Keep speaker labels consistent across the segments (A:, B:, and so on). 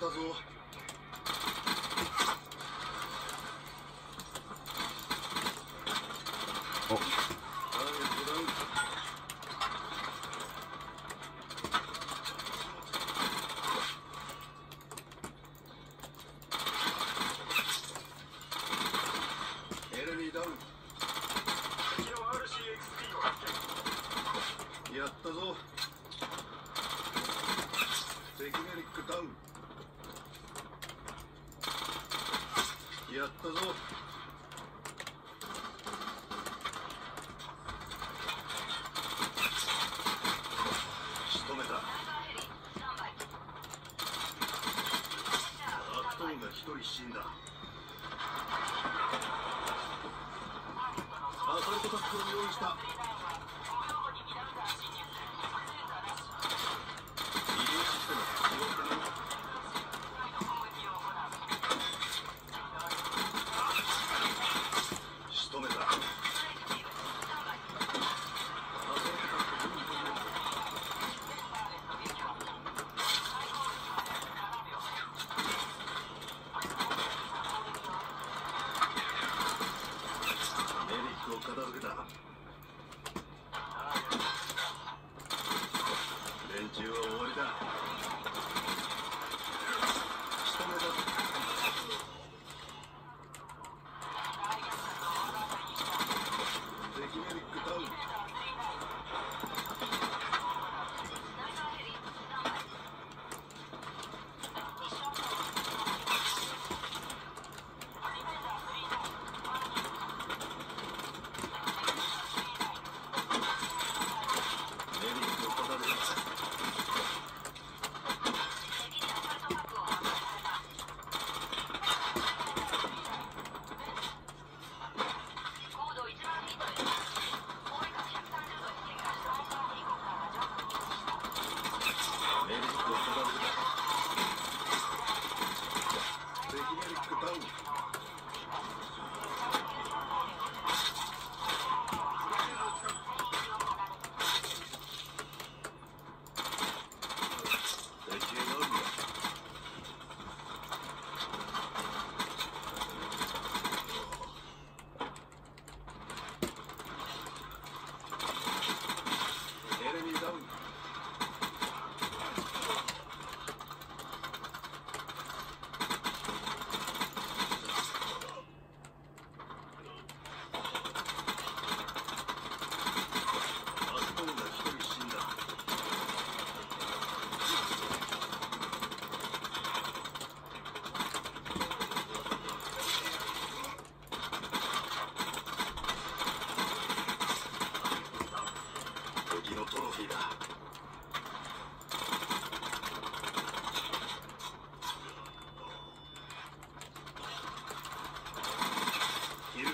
A: たぞ
B: お
A: ターゲットダウンエネミーダウン。
C: 敵の RCXP を発見。
A: やったぞ敵メリックダウン。やったぞ。仕留めた。アットンが一人死んだ。アサルトタックを用意した。片付けた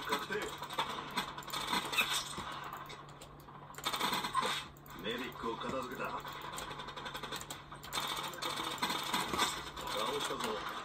A: かメリックを片付けた倒したぞ